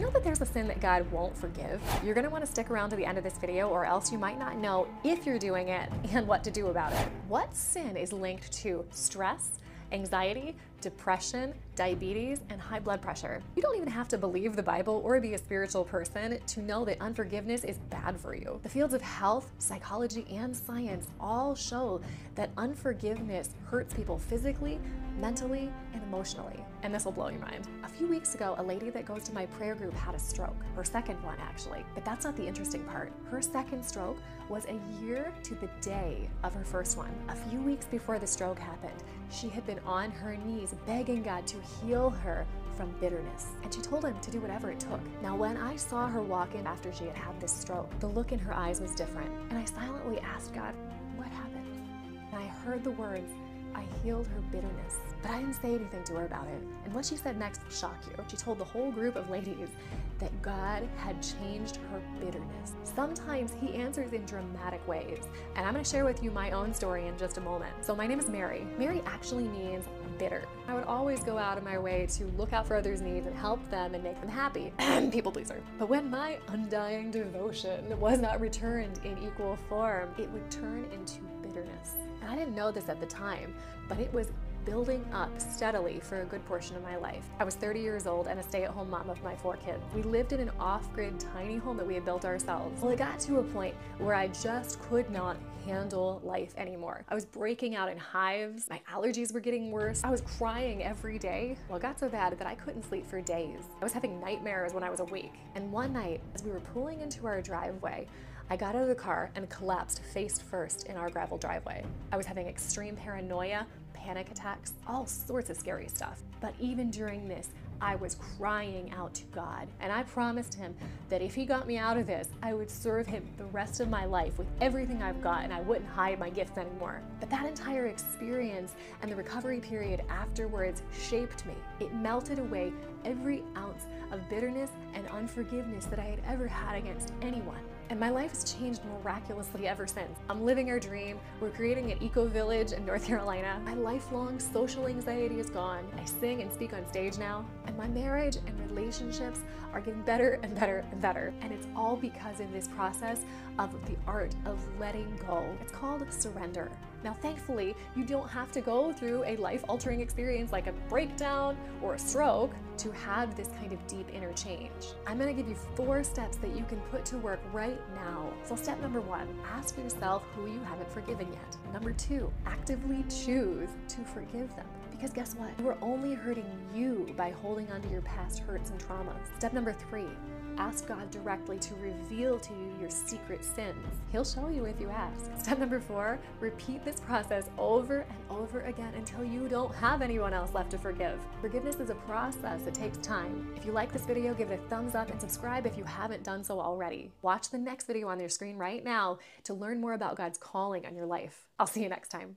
know that there's a sin that God won't forgive? You're gonna wanna stick around to the end of this video or else you might not know if you're doing it and what to do about it. What sin is linked to stress, anxiety, depression, diabetes, and high blood pressure. You don't even have to believe the Bible or be a spiritual person to know that unforgiveness is bad for you. The fields of health, psychology, and science all show that unforgiveness hurts people physically, mentally, and emotionally. And this will blow your mind. A few weeks ago, a lady that goes to my prayer group had a stroke, her second one actually. But that's not the interesting part. Her second stroke was a year to the day of her first one. A few weeks before the stroke happened, she had been on her knees begging God to heal her from bitterness. And she told him to do whatever it took. Now, when I saw her walk in after she had had this stroke, the look in her eyes was different. And I silently asked God, What happened? And I heard the words, I healed her bitterness. But I didn't say anything to her about it. And what she said next will shock you. She told the whole group of ladies that God had changed her bitterness. Sometimes He answers in dramatic ways. And I'm going to share with you my own story in just a moment. So, my name is Mary. Mary actually means bitter. I would always go out of my way to look out for others' needs and help them and make them happy. People pleaser. But when my undying devotion was not returned in equal form, it would turn into bitterness. And I didn't know this at the time, but it was building up steadily for a good portion of my life. I was 30 years old and a stay at home mom of my four kids. We lived in an off grid tiny home that we had built ourselves. Well, it got to a point where I just could not handle life anymore. I was breaking out in hives, my allergies were getting worse, I was crying every day. Well, it got so bad that I couldn't sleep for days. I was having nightmares when I was awake. And one night, as we were pulling into our driveway, I got out of the car and collapsed face first in our gravel driveway. I was having extreme paranoia, panic attacks, all sorts of scary stuff. But even during this, I was crying out to God. And I promised him that if he got me out of this, I would serve him the rest of my life with everything I've got and I wouldn't hide my gifts anymore. But that entire experience and the recovery period afterwards shaped me. It melted away every ounce of bitterness and unforgiveness that I had ever had against anyone. And my life has changed miraculously ever since. I'm living our dream. We're creating an eco village in North Carolina. My lifelong social anxiety is gone. I sing and speak on stage now. And my marriage and relationships are getting better and better and better. And it's all because of this process of the art of letting go. It's called surrender. Now, thankfully, you don't have to go through a life altering experience like a breakdown or a stroke to have this kind of deep inner change. I'm gonna give you four steps that you can put to work right now. So, step number one ask yourself who you haven't forgiven yet. Number two, actively choose to forgive them. Because guess what? You are only hurting you by holding onto your past hurts and traumas. Step number three, ask God directly to reveal to you your secret sins. He'll show you if you ask. Step number four, repeat this process over and over again until you don't have anyone else left to forgive. Forgiveness is a process, it takes time. If you like this video, give it a thumbs up and subscribe if you haven't done so already. Watch the next video on your screen right now to learn more about God's calling on your life. I'll see you next time.